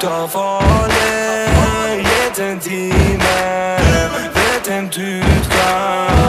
Davon jeden Diener wird Tüter.